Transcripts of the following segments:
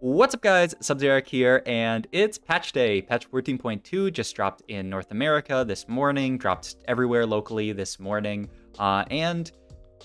What's up guys, Subzeroark here, and it's patch day. Patch 14.2 just dropped in North America this morning, dropped everywhere locally this morning, uh, and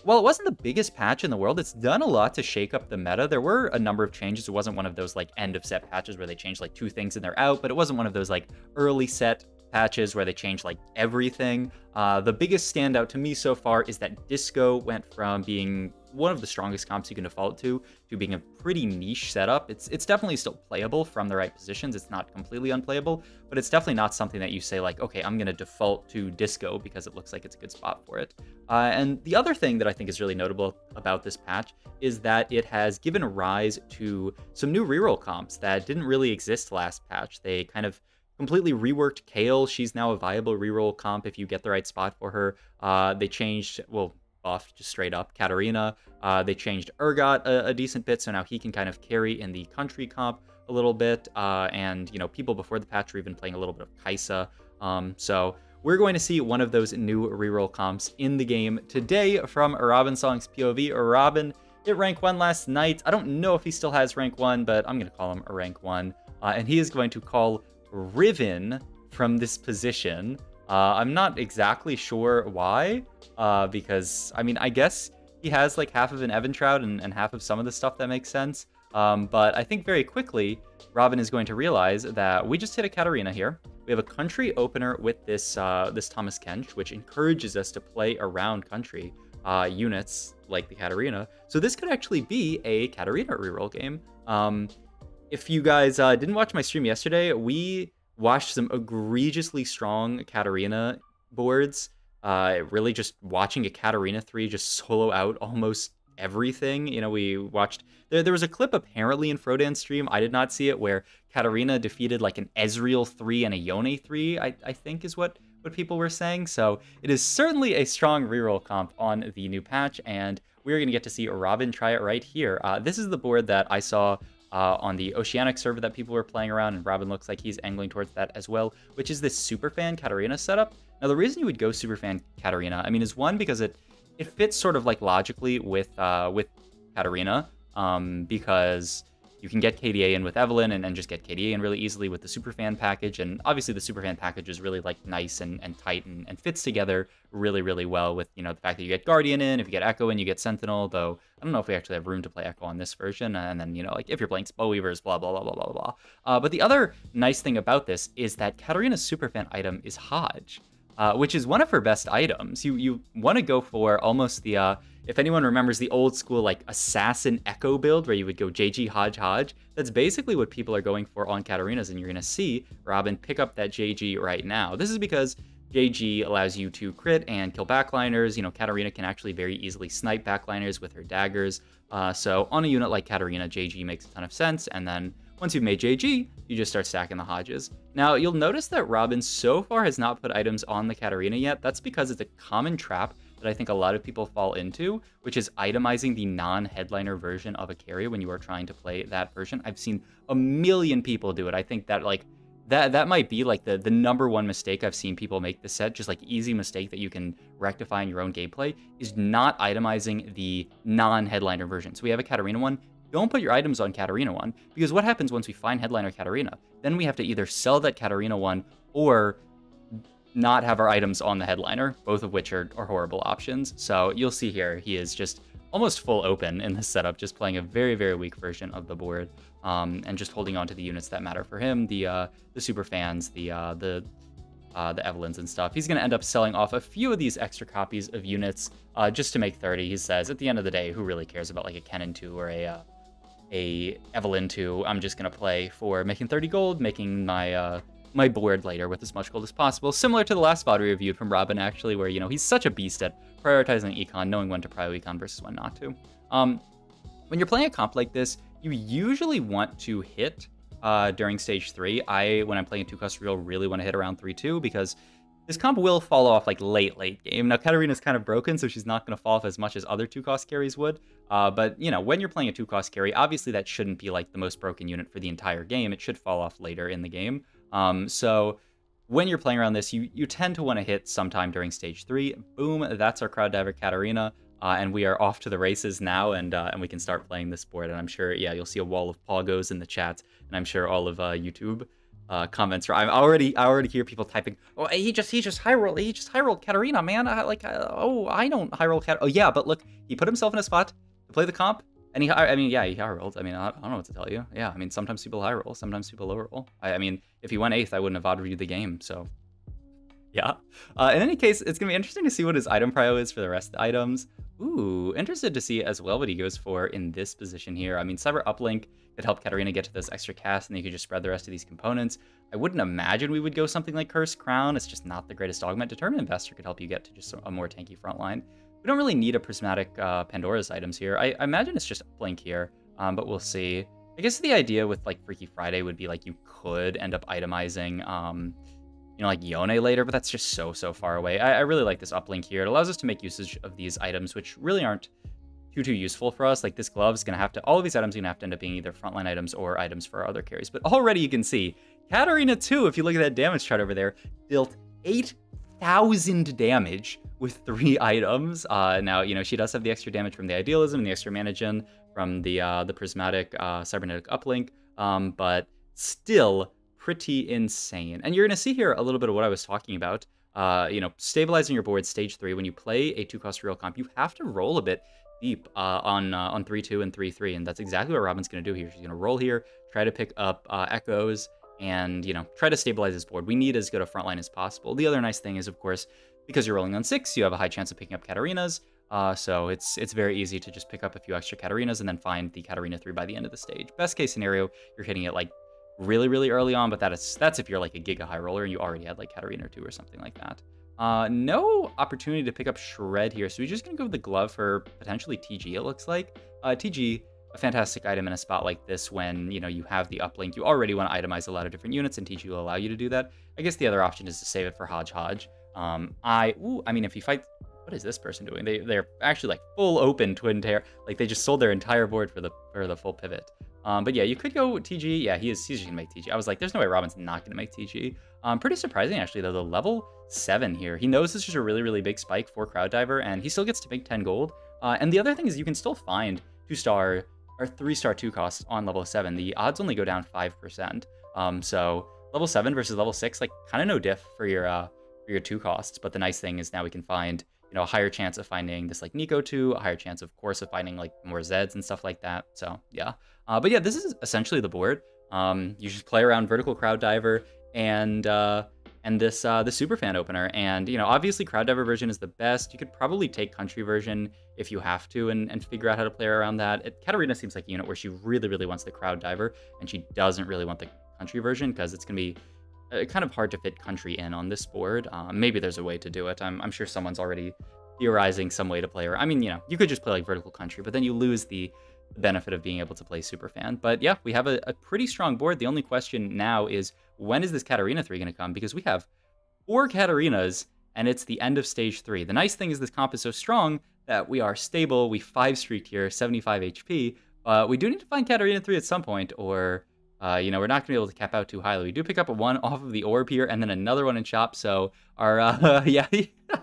while it wasn't the biggest patch in the world, it's done a lot to shake up the meta. There were a number of changes. It wasn't one of those like end of set patches where they changed like two things and they're out, but it wasn't one of those like early set patches where they change like everything. Uh, the biggest standout to me so far is that Disco went from being one of the strongest comps you can default to, to being a pretty niche setup. It's it's definitely still playable from the right positions. It's not completely unplayable, but it's definitely not something that you say like, okay, I'm to default to Disco because it looks like it's a good spot for it. Uh, and the other thing that I think is really notable about this patch is that it has given rise to some new reroll comps that didn't really exist last patch. They kind of completely reworked Kayle. She's now a viable reroll comp if you get the right spot for her. Uh, they changed, well, buffed just straight up Katarina. Uh, they changed Urgot a, a, decent bit, so now he can kind of carry in the country comp a little bit. Uh, and, you know, people before the patch were even playing a little bit of Kai'Sa. Um, so we're going to see one of those new reroll comps in the game today from Robin-Song's POV. Robin hit rank 1 last night. I don't know if he still has rank 1, but I'm going to call him a rank 1. Uh, and he is going to call Riven from this position. Uh, I'm not exactly sure why, uh, because, I mean, I guess he has like half of an Edgelord and, and half of some of the stuff that makes sense. Um, but I think very quickly, Robin is going to realize that we just hit a Katarina here. We have a country opener with this uh, this Tahm Kench, which encourages us to play around country uh, units like the Katarina. So this could actually be a Katarina reroll game. Um, if you guys uh, didn't watch my stream yesterday, we watched some egregiously strong Katarina boards. Uh, really just watching a Katarina 3 just solo out almost everything. You know, we watched there, there was a clip apparently in Frodan's stream. I did not see it where Katarina defeated like an Ezreal 3 and a Yone 3, I, I think is what what people were saying. So it is certainly a strong reroll comp on the new patch, and we're going to get to see Robin try it right here. Uh, this is the board that I saw uh, on the Oceanic server that people were playing around, and Robin looks like he's angling towards that as well, which is this Superfan Katarina setup. Now, the reason you would go Superfan Katarina, I mean, is one, because it it fits sort of like logically with uh, with Katarina, um, because you can get KDA in with Evelynn and then just get KDA in really easily with the Superfan package. And obviously the Superfan package is really like nice and, and tight and, and fits together really, really well with, you know, the fact that you get Guardian in, if you get Ekko in, you get Sentinel, though I don't know if we actually have room to play Ekko on this version. And then, you know, like if you're playing Spellweavers, blah, blah, blah, blah, blah, blah. Uh, but the other nice thing about this is that Katarina's Superfan item is Hodge. Uh, which is one of her best items. You you want to go for almost the uh, if anyone remembers the old school like assassin Ekko build where you would go JG Hodge Hodge, that's basically what people are going for on Katarinas, and you're gonna see Robin pick up that JG right now. This is because JG allows you to crit and kill backliners. You know, Katarina can actually very easily snipe backliners with her daggers. Uh, so on a unit like Katarina, JG makes a ton of sense. And then once you've made JG, you just start stacking the Hodges. Now, you'll notice that Robin so far has not put items on the Katarina yet. That's because it's a common trap that I think a lot of people fall into, which is itemizing the non-headliner version of a carry when you are trying to play that version. I've seen a million people do it. I think that like that that might be like the the number one mistake I've seen people make this set, just like easy mistake that you can rectify in your own gameplay, is not itemizing the non-headliner version. So we have a Katarina one. Don't put your items on Katarina one, because what happens once we find headliner Katarina? Then we have to either sell that Katarina one or not have our items on the headliner, both of which are, are horrible options. So you'll see here, he is just almost full open in this setup, just playing a very, very weak version of the board, um, and just holding on to the units that matter for him, the uh, the super fans, the uh, the uh, the Evelynns and stuff. He's going to end up selling off a few of these extra copies of units uh, just to make 30. He says, at the end of the day, who really cares about like a Kennen 2 or a uh, a Evelynn 2? I'm just going to play for making 30 gold, making my uh, my board later with as much gold as possible, similar to the last VOD we reviewed from Robin, actually, where, you know, he's such a beast at prioritizing econ, knowing when to prio econ versus when not to. Um, when you're playing a comp like this, you usually want to hit uh, during stage three. I, when I'm playing two-cost real, really want to hit around 3-2 because this comp will fall off like late, late game. Now, Katarina's kind of broken, so she's not going to fall off as much as other two-cost carries would. Uh, but, you know, when you're playing a two-cost carry, obviously that shouldn't be like the most broken unit for the entire game. It should fall off later in the game. Um, so when you're playing around this, you, you tend to want to hit sometime during stage three. Boom, that's our Crowd Diver Katarina. Uh, and we are off to the races now, and uh, and we can start playing this board. And I'm sure, yeah, you'll see a wall of poggos in the chat, and I'm sure all of uh, YouTube uh, comments. I'm already, I already hear people typing. Oh, he just, he just high rolled, he just high rolled Katarina, man. I, like, uh, oh, I don't high roll. Oh yeah, but look, he put himself in a spot to play the comp, and he, I mean, yeah, he high rolled. I mean, I, I, don't know what to tell you. Yeah, I mean, sometimes people high roll, sometimes people low roll. I, I mean, if he went eighth, I wouldn't have odd reviewed the game. So yeah. Uh, in any case, it's gonna be interesting to see what his item prio is for the rest of the items. Ooh, interested to see as well what he goes for in this position here. I mean, Cyber Uplink could helped Katarina get to this extra cast, and then you could just spread the rest of these components. I wouldn't imagine we would go something like Curse Crown. It's just not the greatest augment. Determined Investor could help you get to just a more tanky front line. We don't really need a Prismatic uh, Pandora's items here. I, I, imagine it's just Uplink here, um, but we'll see. I guess the idea with like Freaky Friday would be like you could end up itemizing um, you know, like Yone later, but that's just so, so far away. I, I really like this uplink here. It allows us to make usage of these items, which really aren't too, too useful for us. Like this glove is going to have to, all of these items are to have to end up being either frontline items or items for our other carries. But already you can see, Katarina 2, if you look at that damage chart over there, dealt 8,000 damage with three items. Uh, now, you know, she does have the extra damage from the Idealism and the extra mana gen from the uh, the Prismatic uh, Cybernetic Uplink, um, but still pretty insane. And you're to see here a little bit of what I was talking about. Uh, you know, stabilizing your board stage three. When you play a two-cost real comp, you have to roll a bit deep uh, on uh, on three two and three three, and that's exactly what Robin's going to do here. She's going to roll here, try to pick up uh, Ekkos, and you know, try to stabilize this board. We need as good a front line as possible. The other nice thing is, of course, because you're rolling on six, you have a high chance of picking up Katarinas. Uh, so it's it's very easy to just pick up a few extra Katarinas and then find the Katarina 3 by the end of the stage. Best case scenario, you're hitting it like really, really early on, but that is that's if you're like a Giga High Roller and you already had like Katarina two or something like that. Uh, no opportunity to pick up Shred here, so we're just gonna go with the glove for potentially TG. It looks like uh, TG, a fantastic item in a spot like this when you know you have the uplink. You already want to itemize a lot of different units, and TG will allow you to do that. I guess the other option is to save it for Hodge Hodge. Um, I, ooh, I mean, if you fight what is this person doing? They they're actually like full open twin tear. Like they just sold their entire board for the for the full pivot. Um, but yeah, you could go TG. Yeah, he is he's just gonna make TG. I was like, there's no way Robin's not gonna make TG. Um, pretty surprising actually though. The level seven here, he knows this is a really really big spike for crowd diver, and he still gets to make 10 gold. Uh, and the other thing is you can still find two star or three star two costs on level seven. The odds only go down five percent. Um, so level seven versus level six, like kind of no diff for your uh for your two costs. But the nice thing is now we can find you know, a higher chance of finding this like Neeko 2, a higher chance, of course, of finding like more Zeds and stuff like that. So yeah. Uh, but yeah, this is essentially the board. Um, you just play around Vertical Crowd Diver and uh, and this uh, the super fan opener. And you know, obviously Crowd Diver version is the best. You could probably take Country version if you have to and, and figure out how to play around that. It, Katarina seems like a unit where she really, really wants the Crowd Diver and she doesn't really want the Country version because it's gonna be uh, kind of hard to fit country in on this board. Um, maybe there's a way to do it. I'm, I'm sure someone's already theorizing some way to play. Or I mean, you know, you could just play like vertical country, but then you lose the benefit of being able to play super fan. But yeah, we have a, a pretty strong board. The only question now is when is this Katarina 3 going to come? Because we have four Katarinas and it's the end of stage three. The nice thing is this comp is so strong that we are stable. We five streaked here, 75 HP. Uh, we do need to find Katarina 3 at some point, or uh, you know, we're not going to be able to cap out too highly. We do pick up one off of the orb here and then another one in shop. So our, uh, yeah,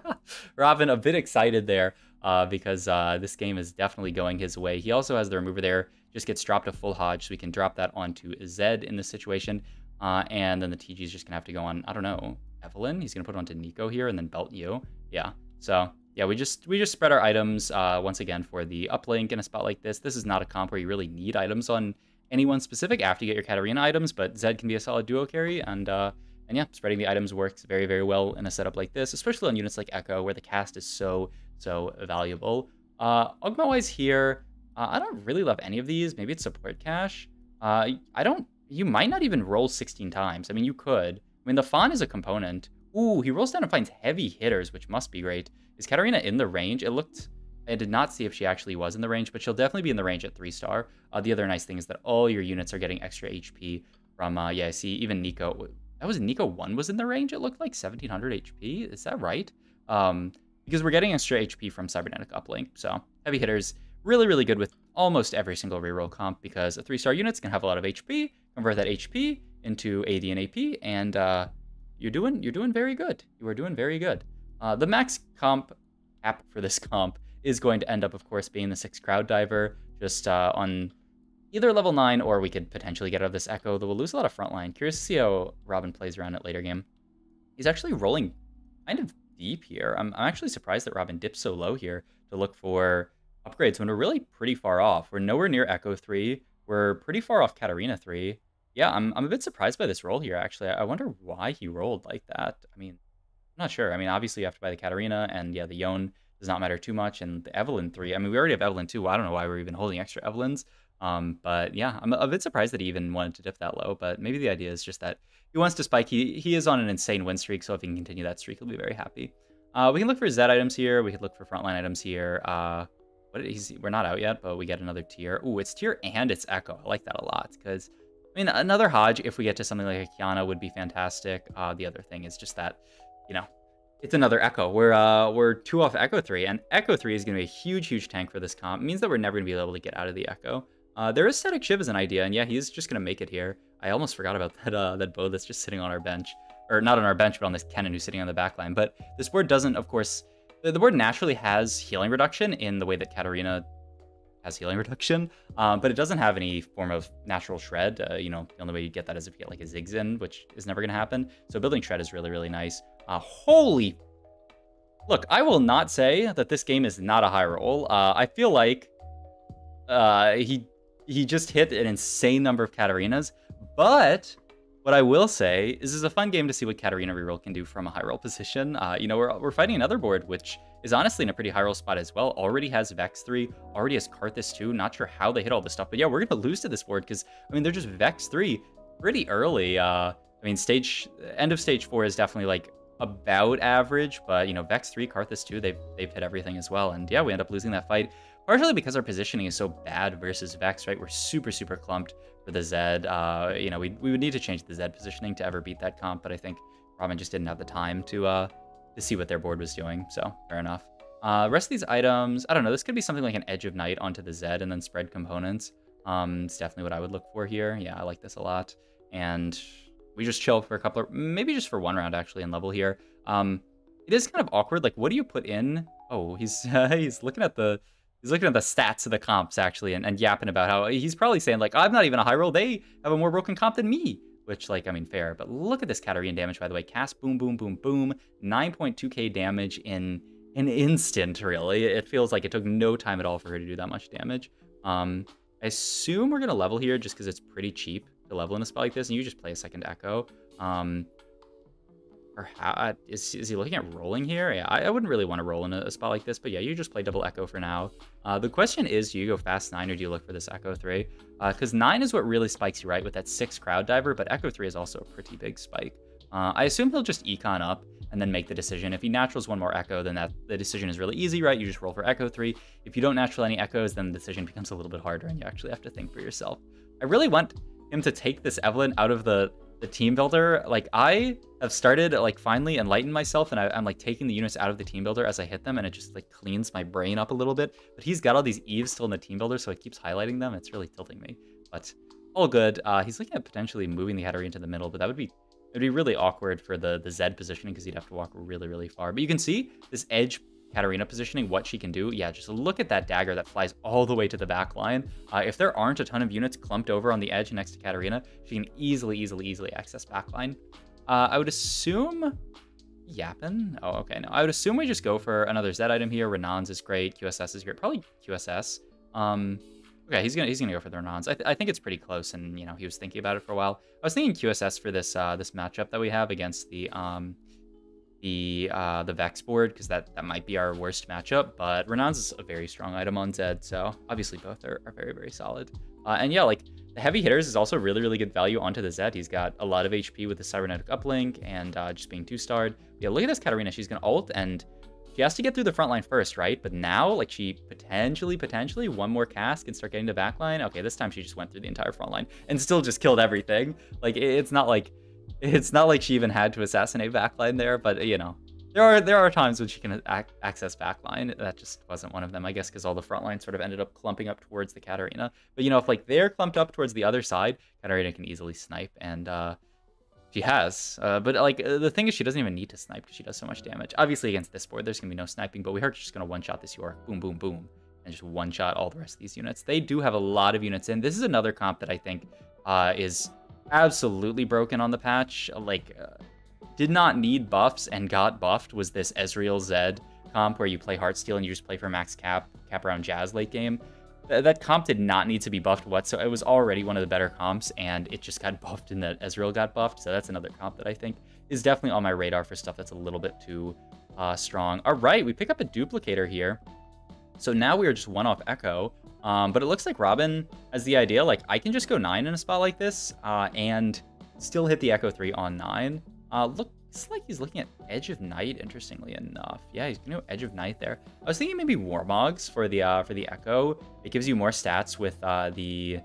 Robin a bit excited there uh, because uh, this game is definitely going his way. He also has the remover there, just gets dropped a full Hodge. So we can drop that onto Zed in this situation. Uh, and then the TG is just going to have to go on, I don't know, Evelynn. He's going to put it onto Neeko here and then belt you. Yeah. So yeah, we just we just spread our items uh, once again for the uplink in a spot like this. This is not a comp where you really need items on anyone specific after you get your Katarina items, but Zed can be a solid duo carry, and uh, and yeah, spreading the items works very, very well in a setup like this, especially on units like Ekko, where the cast is so, so valuable. Uh, Augment-wise here, uh, I don't really love any of these. Maybe it's support cache. Uh, I don't, you might not even roll 16 times. I mean, you could. I mean, the Fawn is a component. Ooh, he rolls down and finds heavy hitters, which must be great. Is Katarina in the range? It looked I did not see if she actually was in the range, but she'll definitely be in the range at three star. Uh, the other nice thing is that all your units are getting extra HP from, uh, yeah, I see even Neeko. That was Neeko 1 was in the range, it looked like 1700 HP. Is that right? Um, because we're getting extra HP from Cybernetic Uplink. So heavy hitters, really, really good with almost every single reroll comp because a three star unit's gonna have a lot of HP, convert that HP into AD and AP, and uh, you're doing you're doing very good. You are doing very good. Uh, the max comp cap for this comp is going to end up, of course, being the six crowd diver, just uh, on either level 9 or we could potentially get out of this Ekko, though we'll lose a lot of frontline. Curious to see how Robin plays around it later game. He's actually rolling kind of deep here. I'm, I'm actually surprised that Robin dips so low here to look for upgrades when we're really pretty far off. We're nowhere near Ekko 3. We're pretty far off Katarina 3. Yeah, I'm, I'm a bit surprised by this roll here, actually. I wonder why he rolled like that. I mean, I'm not sure. I mean, obviously you have to buy the Katarina, and yeah, the Yone does not matter too much. And the Evelynn 3, I mean, we already have Evelynn 2. Well, I don't know why we're even holding extra Evelynns. Um, but yeah, I'm a bit surprised that he even wanted to dip that low. But maybe the idea is just that he wants to spike. He he is on an insane win streak, so if he can continue that streak, he'll be very happy. Uh, we can look for Z items here. We could look for frontline items here. Uh, what he's we're not out yet, but we get another tier. Ooh, it's tier and it's Ekko. I like that a lot because I mean another Hodge if we get to something like a Qiyana, would be fantastic. Uh, the other thing is just that, you know, it's another Ekko. We're uh we're two off Ekko three, and Ekko three is gonna be a huge huge tank for this comp. It means that we're never gonna be able to get out of the Ekko. Uh, there is Static Shiv as an idea, and yeah, he's just gonna make it here. I almost forgot about that uh, that bow that's just sitting on our bench, or not on our bench, but on this Kennen who's sitting on the back line. But this board doesn't, of course, the, the board naturally has healing reduction in the way that Katarina has healing reduction, um, but it doesn't have any form of natural shred. Uh, you know, the only way you get that is if you get like a Ziggs in, which is never gonna happen. So building shred is really really nice. Uh, holy, look, I will not say that this game is not a high roll. Uh, I feel like uh, he he just hit an insane number of Katarinas. But what I will say is, is a fun game to see what Katarina reroll can do from a high roll position. Uh, you know, we're, we're fighting another board, which is honestly in a pretty high roll spot as well. Already has Vex 3, already has Karthus 2. Not sure how they hit all this stuff, but yeah, we're going to lose to this board because, I mean, they're just Vex 3 pretty early. Uh, I mean, stage end of stage 4 is definitely like about average, but, you know, Vex 3, Karthus 2, they've, they've hit everything as well. And yeah, we end up losing that fight. Partially because our positioning is so bad versus Vex, right? We're super, super clumped for the Zed. Uh, you know, we, we would need to change the Zed positioning to ever beat that comp, but I think Robin just didn't have the time to uh, to see what their board was doing, so fair enough. Uh, rest of these items, I don't know, this could be something like an Edge of Night onto the Zed and then spread components. Um, it's definitely what I would look for here. Yeah, I like this a lot. And we just chill for a couple of, maybe just for one round actually in level here. Um, it is kind of awkward. Like, what do you put in? Oh, he's uh, he's looking at the he's looking at the stats of the comps actually and, and yapping about how he's probably saying like I'm not even a high roll. They have a more broken comp than me. Which like I mean fair, but look at this Katarina damage by the way. Cast boom boom boom boom, 9.2k damage in an instant. Really, it feels like it took no time at all for her to do that much damage. Um, I assume we're gonna level here just because it's pretty cheap to level in a spell like this, and you just play a second Ekko. Um, or how, is, is he looking at rolling here? Yeah, I, I wouldn't really want to roll in a, a, spot like this, but yeah, you just play double Ekko for now. Uh, the question is, do you go fast 9 or do you look for this Ekko 3? Because uh, 9 is what really spikes you, right, with that 6 Crowd Diver, but Ekko 3 is also a pretty big spike. Uh, I assume he'll just econ up and then make the decision. If he naturals one more Ekko, then that the decision is really easy, right? You just roll for Ekko 3. If you don't natural any Ekkos, then the decision becomes a little bit harder and you actually have to think for yourself. I really want him to take this Evelynn out of the the team builder, like I have started like finally enlightened myself and I, am like taking the units out of the team builder as I hit them and it just like cleans my brain up a little bit. But he's got all these Eves still in the team builder, so it keeps highlighting them. It's really tilting me. But all good. Uh, he's looking at potentially moving the Hattery into the middle, but that would be it would be really awkward for the the Zed positioning because he'd have to walk really, really far. But you can see this edge Katarina positioning, what she can do. Yeah, just look at that dagger that flies all the way to the back line. Uh, if there aren't a ton of units clumped over on the edge next to Katarina, she can easily, easily, easily access backline. Uh, I would assume... Yappin? Oh, okay. No, I would assume we just go for another Z item here. Runaan's is great. QSS is great. Probably QSS. Um, okay, he's gonna he's gonna go for the Runaan's. I, th I think it's pretty close, and you know he was thinking about it for a while. I was thinking QSS for this uh, this matchup that we have against the um, the uh, the Vex board because that, that might be our worst matchup. But Runaan's is a very strong item on Zed, so obviously both are, are very, very solid. Uh, and yeah, like the heavy hitters is also really, really good value onto the Zed. He's got a lot of HP with the Cybernetic Uplink and uh, just being two-starred. Yeah, look at this Katarina. She's going to ult and she has to get through the front line first, right? But now, like, she potentially, potentially, one more cast and start getting the back line. Okay, this time she just went through the entire front line and still just killed everything. Like, it's not like it's not like she even had to assassinate backline there, but you know, there are there are times when she can ac access backline. That just wasn't one of them, I guess, because all the front line sort of ended up clumping up towards the Katarina. But you know, if like they're clumped up towards the other side, Katarina can easily snipe and uh, She has, uh, but like uh, the thing is, she doesn't even need to snipe because she does so much damage. Obviously, against this board, there's gonna be no sniping, but we are just gonna one-shot this Yorick, boom, boom, boom, and just one-shot all the rest of these units. They do have a lot of units in. This is another comp that I think uh, is absolutely broken on the patch. Like, uh, did not need buffs and got buffed was this Ezreal Zed comp where you play Heartsteel and you just play for max cap, cap around Jazz late game that comp did not need to be buffed whatsoever. It was already one of the better comps, and it just got buffed and that Ezreal got buffed. So that's another comp that I think is definitely on my radar for stuff that's a little bit too uh, strong. All right, we pick up a duplicator here. So now we are just one off Ekko. Um, but it looks like Robin has the idea, like, I can just go 9 in a spot like this uh, and still hit the Ekko 3 on 9. Uh, Looks like he's looking at Edge of Night, interestingly enough. Yeah, he's gonna go Edge of Night there. I was thinking maybe Warmogs for the uh, for the Ekko. It gives you more stats with uh, the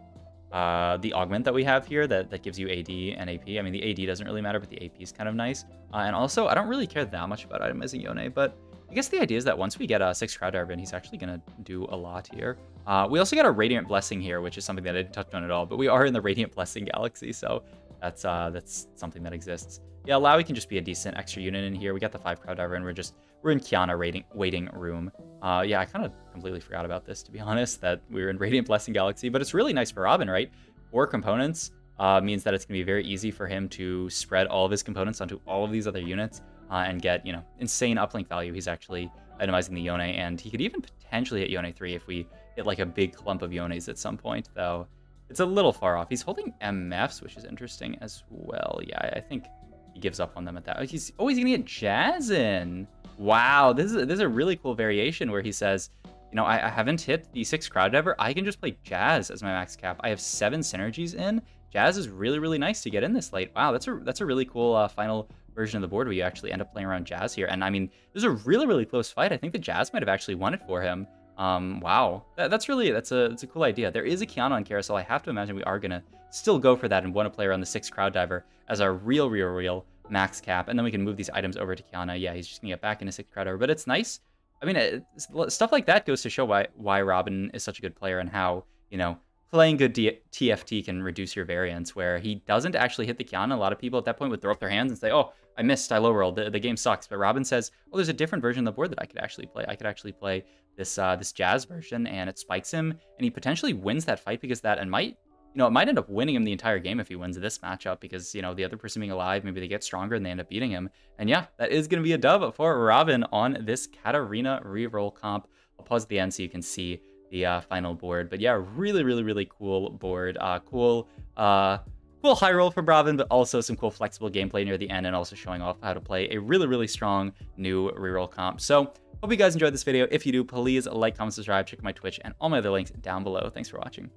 uh, the augment that we have here that, that gives you AD and AP. I mean, the AD doesn't really matter, but the AP is kind of nice. Uh, and also, I don't really care that much about itemizing Yone, but I guess the idea is that once we get a 6 Crowd Diver, in, he's actually going to do a lot here. Uh, we also got a Radiant Blessing here, which is something that I didn't touch on at all, but we are in the Radiant Blessing Galaxy, so that's uh, that's something that exists. Yeah, Lowy can just be a decent extra unit in here. We got the five crowd diver, and we're just we're in Qiyana waiting waiting room. Uh, yeah, I kind of completely forgot about this to be honest. That we were in Radiant Blessing Galaxy, but it's really nice for Robin, right? Four components uh, means that it's gonna be very easy for him to spread all of his components onto all of these other units uh, and get you know insane uplink value. He's actually itemizing the Yone, and he could even potentially hit Yone three if we hit like a big clump of Yones at some point, though. It's a little far off. He's holding MFs, which is interesting as well. Yeah, I think he gives up on them at that. Oh, he's oh, he's gonna get Jazz in. Wow, this is this is a really cool variation where he says, you know, I, I haven't hit the six crowd ever. I can just play Jazz as my max cap. I have seven synergies in. Jazz is really really nice to get in this late. Wow, that's a that's a really cool uh, final version of the board where you actually end up playing around Jazz here. And I mean, this is a really really close fight. I think the Jazz might have actually won it for him. Um, wow, that, that's really that's a that's a cool idea. There is a Qiyana on Carousel. I have to imagine we are gonna still go for that and want to play around the six Crowd Diver as our real, real, real max cap, and then we can move these items over to Qiyana. Yeah, he's just gonna get back into six Crowd Diver, but it's nice. I mean, stuff like that goes to show why why Robin is such a good player and how you know playing good D TFT can reduce your variance. Where he doesn't actually hit the Qiyana. A lot of people at that point would throw up their hands and say, "Oh, I missed. I low rolled. The, the game sucks." But Robin says, "Oh, there's a different version of the board that I could actually play. I could actually play this uh, this Jazz version, and it spikes him, and he potentially wins that fight because that, and might, you know, it might end up winning him the entire game if he wins this matchup because you know the other person being alive, maybe they get stronger and they end up beating him. And yeah, that is going to be a dub for Robin on this Katarina reroll comp. I'll pause at the end so you can see the uh, final board. But yeah, really, really, really cool board. Uh, cool. Uh, cool high roll from Robin, but also some cool flexible gameplay near the end and also showing off how to play a really, really strong new reroll comp. So Hope you guys enjoyed this video. If you do, please like, comment, subscribe, check my Twitch, and all my other links down below. Thanks for watching.